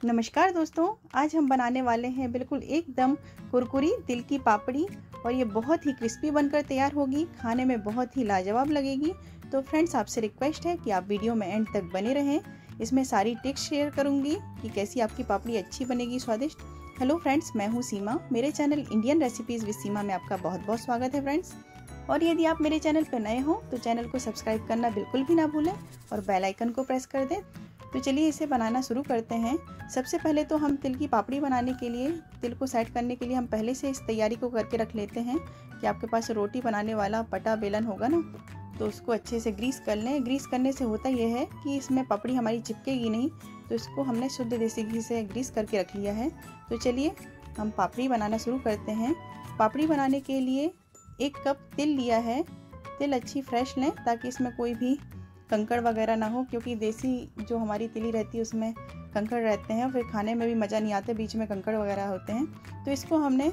नमस्कार दोस्तों, आज हम बनाने वाले हैं बिल्कुल एकदम कुरकुरी तिल की पापड़ी और ये बहुत ही क्रिस्पी बनकर तैयार होगी, खाने में बहुत ही लाजवाब लगेगी। तो फ्रेंड्स, आपसे रिक्वेस्ट है कि आप वीडियो में एंड तक बने रहें। इसमें सारी टिप्स शेयर करूँगी कि कैसी आपकी पापड़ी अच्छी बनेगी, स्वादिष्ट। हेलो फ्रेंड्स, मैं हूँ सीमा। मेरे channel Indian recipes with Seema में आपका बहुत बहुत स्वागत है फ्रेंड्स। और यदि आप मेरे चैनल पर नए हो तो चैनल को सब्सक्राइब करना बिल्कुल भी ना भूलें और बेल आइकन को प्रेस कर दें। तो चलिए इसे बनाना शुरू करते हैं। सबसे पहले तो हम तिल की पापड़ी बनाने के लिए, तिल को सेट करने के लिए हम पहले से इस तैयारी को करके रख लेते हैं कि आपके पास रोटी बनाने वाला पटा बेलन होगा ना। तो उसको अच्छे से ग्रीस कर लें। ग्रीस करने से होता यह है कि इसमें पपड़ी हमारी चिपकेगी नहीं तो इसको हमने शुद्ध देसी घी से ग्रीस करके रख लिया है। तो चलिए हम पापड़ी बनाना शुरू करते हैं। पापड़ी बनाने के लिए एक कप तिल लिया है। तिल अच्छी फ्रेश लें ताकि इसमें कोई भी कंकड़ वगैरह ना हो, क्योंकि देसी जो हमारी तिली रहती है, उसमें कंकड़ रहते हैं, फिर खाने में भी मज़ा नहीं आता, बीच में कंकड़ वगैरह होते हैं। तो इसको हमने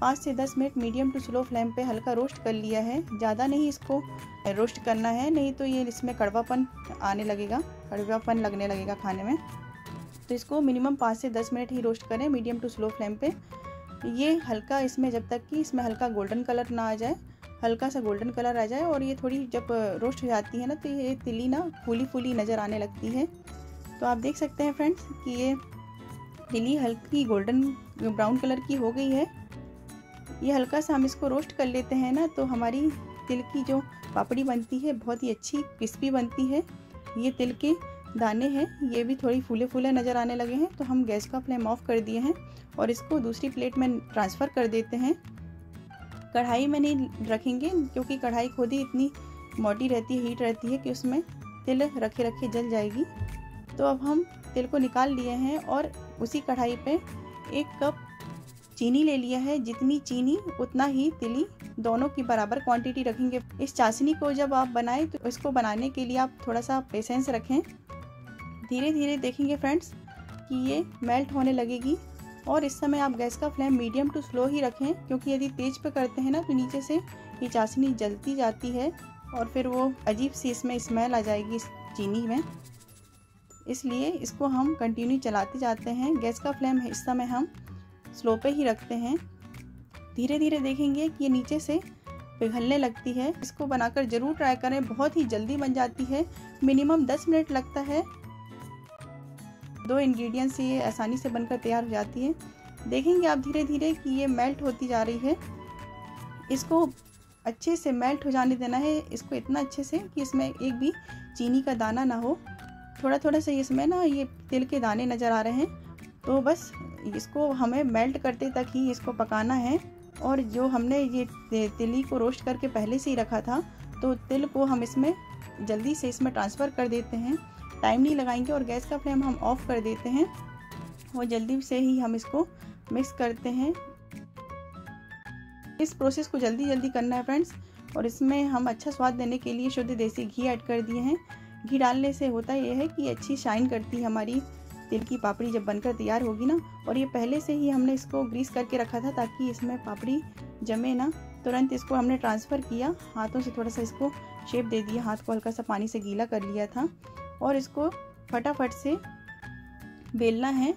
पाँच से दस minute medium to slow flame पे हल्का रोस्ट कर लिया है। ज़्यादा नहीं इसको रोस्ट करना है, नहीं तो ये इसमें कड़वापन आने लगेगा, कड़वापन लगने लगेगा खाने में। तो इसको मिनिमम पाँच से दस मिनट ही रोस्ट करें, मीडियम टू स्लो फ्लेम पे। ये हल्का इसमें, जब तक कि इसमें हल्का गोल्डन कलर ना आ जाए हल्का सा गोल्डन कलर आ जाए और ये थोड़ी जब रोस्ट हो जाती है ना तो ये तिली ना फूली फूली नज़र आने लगती है। तो आप देख सकते हैं फ्रेंड्स कि ये तिली हल्की गोल्डन, ब्राउन कलर की हो गई है। ये हल्का सा हम इसको रोस्ट कर लेते हैं ना तो हमारी तिल की जो पापड़ी बनती है, बहुत ही अच्छी, क्रिस्पी बनती है। ये तिल के दाने हैं, ये भी थोड़ी फूले फूले नज़र आने लगे हैं तो हम गैस का फ्लेम ऑफ़ कर दिए हैं और इसको दूसरी प्लेट में ट्रांसफ़र कर देते हैं। कढ़ाई में नहीं रखेंगे, क्योंकि कढ़ाई खुद ही इतनी मोटी रहती है, हीट रहती है कि उसमें तिल रखे रखे जल जाएगी। तो अब हम तिल को निकाल लिए हैं और उसी कढ़ाई पे एक कप चीनी ले लिया है। जितनी चीनी, उतना ही तिली दोनों की बराबर क्वांटिटी रखेंगे। इस चाशनी को जब आप बनाएँ तो इसको बनाने के लिए आप थोड़ा सा पेशेंस रखें। धीरे धीरे देखेंगे फ्रेंड्स कि ये मेल्ट होने लगेगी। और इस समय आप गैस का फ्लेम मीडियम टू स्लो ही रखें, क्योंकि यदि तेज पे करते हैं ना तो नीचे से ये चाशनी जलती जाती है और फिर वो अजीब सी इसमें स्मेल आ जाएगी इस चीनी में। इसलिए इसको हम कंटिन्यू चलाते जाते हैं। गैस का फ्लेम इस समय हम स्लो पे ही रखते हैं। धीरे धीरे देखेंगे कि ये नीचे से पिघलने लगती है। इसको बनाकर ज़रूर ट्राई करें। बहुत ही जल्दी बन जाती है। मिनिमम 10 मिनट लगता है। दो इंग्रेडिएंट्स से ये आसानी से बनकर तैयार हो जाती है। देखेंगे आप धीरे धीरे कि ये मेल्ट होती जा रही है। इसको अच्छे से मेल्ट हो जाने देना है। इसको इतना अच्छे से कि इसमें एक भी चीनी का दाना ना हो। थोड़ा थोड़ा सा इसमें ना ये तिल के दाने नज़र आ रहे हैं। तो बस इसको हमें मेल्ट करते तक ही इसको पकाना है। और जो हमने ये तिली को रोस्ट करके पहले से ही रखा था तो तिल को हम इसमें जल्दी से इसमें ट्रांसफ़र कर देते हैं। टाइम नहीं लगाएँगे और गैस का फ्लेम हम ऑफ़ कर देते हैं। और जल्दी से ही हम इसको मिक्स करते हैं। इस प्रोसेस को जल्दी जल्दी करना है फ्रेंड्स और इसमें हम अच्छा स्वाद देने के लिए शुद्ध देसी घी ऐड कर दिए हैं। घी डालने से होता यह है कि अच्छी शाइन करती है हमारी तिल की पापड़ी जब बनकर तैयार होगी ना। और ये पहले से ही हमने इसको ग्रीस करके रखा था ताकि इसमें पापड़ी जमे ना। तुरंत इसको हमने ट्रांसफ़र किया, हाथों से थोड़ा सा इसको शेप दे दिया, हाथ को हल्का सा पानी से गीला कर लिया था। और इसको फटाफट से बेलना है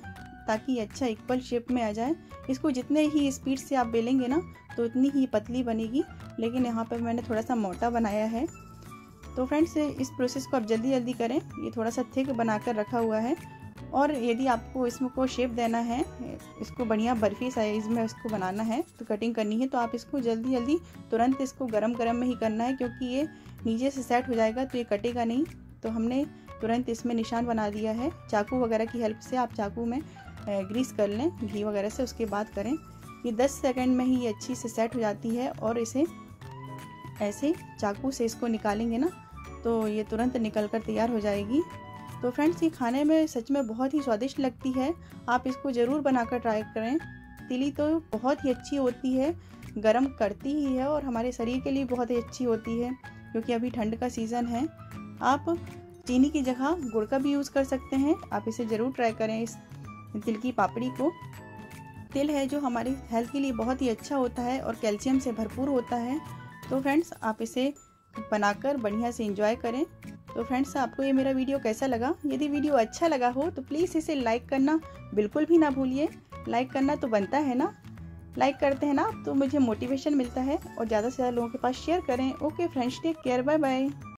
ताकि अच्छा इक्वल शेप में आ जाए। इसको जितने ही स्पीड से आप बेलेंगे ना तो उतनी ही पतली बनेगी। लेकिन यहाँ पर मैंने थोड़ा सा मोटा बनाया है। तो फ्रेंड्स इस प्रोसेस को आप जल्दी जल्दी करें। ये थोड़ा सा थिक बनाकर रखा हुआ है। और यदि आपको इसमें को शेप देना है, इसको बढ़िया बर्फ़ी साइज़ में इसको बनाना है तो कटिंग करनी है तो आप इसको जल्दी जल्दी तुरंत इसको गरम गरम में ही करना है, क्योंकि ये नीचे से सेट हो जाएगा तो ये कटेगा नहीं। तो हमने तुरंत इसमें निशान बना दिया है। चाकू वगैरह की हेल्प से आप चाकू में ग्रीस कर लें, घी वगैरह से, उसके बाद करें। ये 10 सेकंड में ही ये अच्छी से सेट हो जाती है और इसे ऐसे चाकू से इसको निकालेंगे ना तो ये तुरंत निकल कर तैयार हो जाएगी। तो फ्रेंड्स ये खाने में सच में बहुत ही स्वादिष्ट लगती है। आप इसको ज़रूर बनाकर ट्राई करें। तिली तो बहुत ही अच्छी होती है, गर्म करती ही है और हमारे शरीर के लिए बहुत ही अच्छी होती है, क्योंकि अभी ठंड का सीज़न है। आप चीनी की जगह गुड़ का भी यूज़ कर सकते हैं। आप इसे ज़रूर ट्राई करें इस तिल की पापड़ी को। तिल है जो हमारी हेल्थ के लिए बहुत ही अच्छा होता है और कैल्शियम से भरपूर होता है। तो फ्रेंड्स आप इसे बनाकर बढ़िया से इंजॉय करें। तो फ्रेंड्स आपको ये मेरा वीडियो कैसा लगा? यदि वीडियो अच्छा लगा हो तो प्लीज़ इसे लाइक करना बिल्कुल भी ना भूलिए। लाइक करना तो बनता है ना? लाइक करते हैं ना तो मुझे मोटिवेशन मिलता है और ज़्यादा से ज़्यादा लोगों के पास शेयर करें। Okay friends take care bye bye